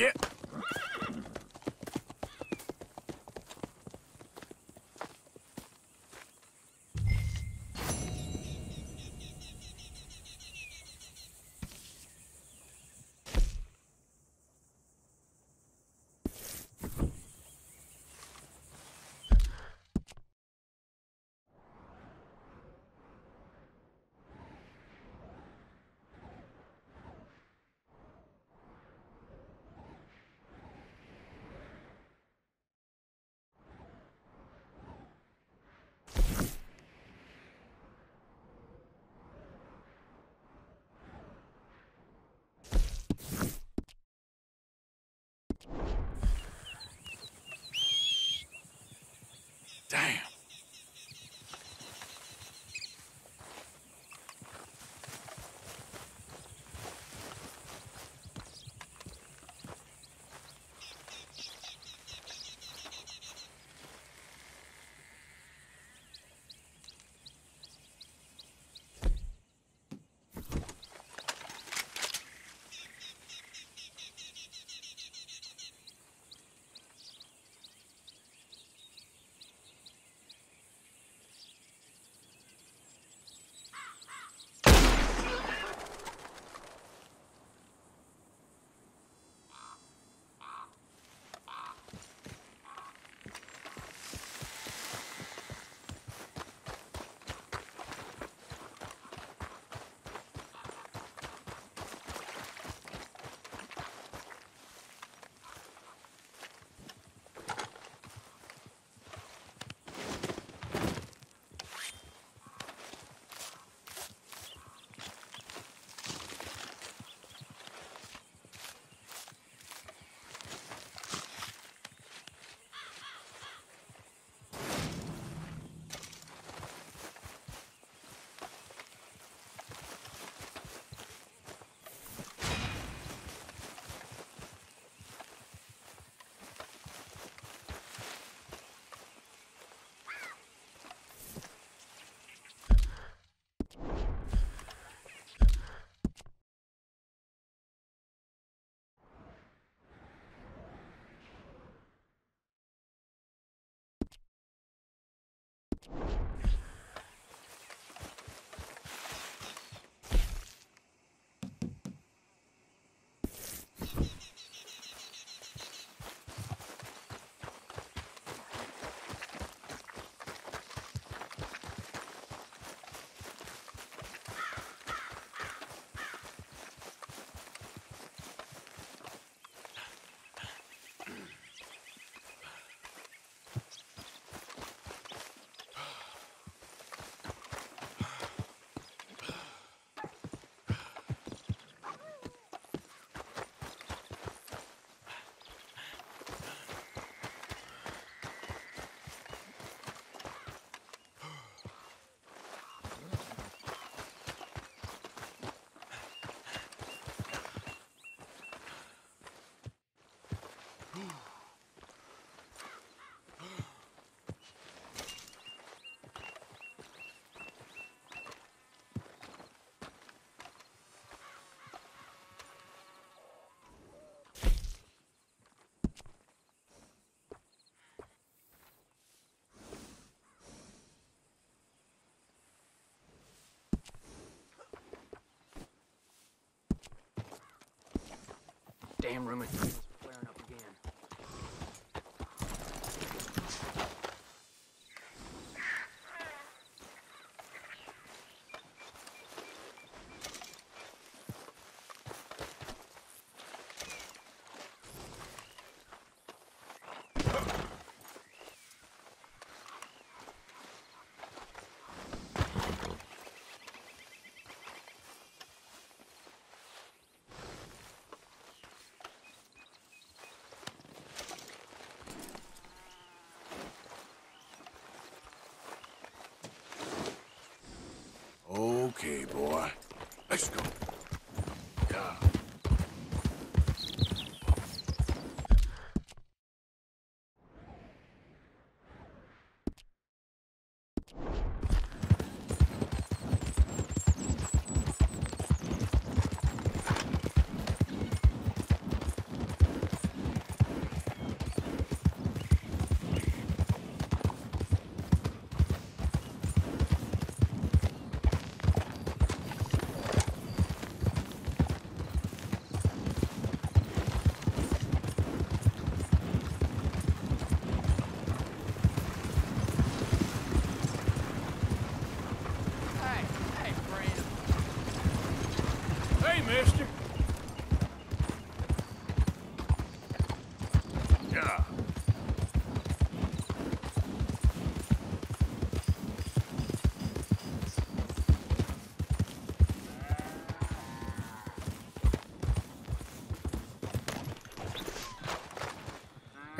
Get. Damn. Damn rheumatism's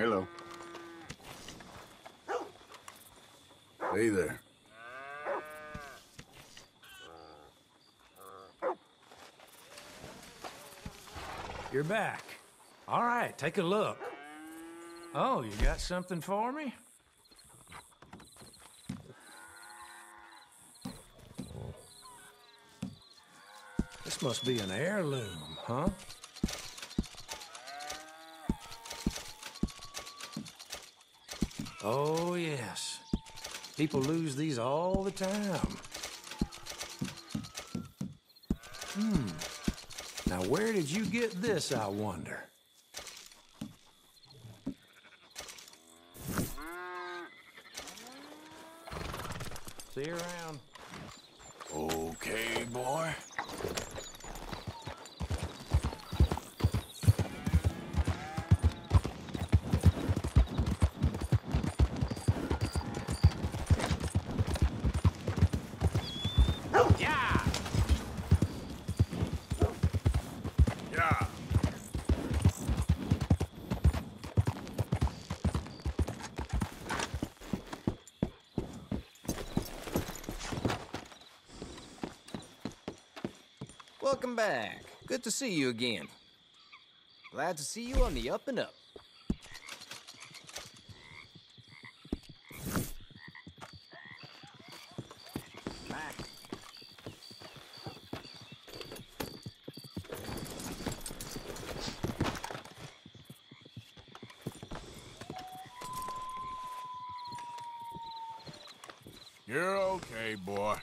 Hello. Hey there. You're back. All right, take a look. Oh, you got something for me? This must be an heirloom, huh? Oh, yes. People lose these all the time. Hmm. Now, where did you get this, I wonder? See you around. Okay, Welcome back. Good to see you again. Glad to see you on the up and up. You're okay, boy.